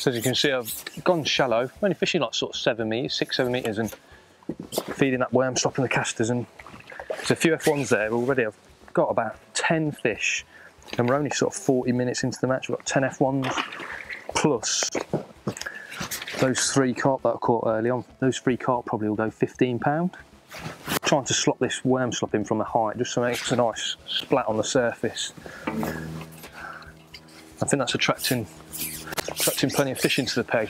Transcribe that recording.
So as you can see, I've gone shallow, I'm only fishing like sort of seven metres, six, seven metres, and feeding that worm slop in the casters. And there's a few F1s there already. I've got about 10 fish, and we're only sort of 40 minutes into the match. We've got 10 F1s plus those three carp that I caught early on. Those three carp probably will go 15 pound. Trying to slop this worm slop in from the height, just so it makes a nice splat on the surface. I think that's attracting attracting plenty of fish into the peg.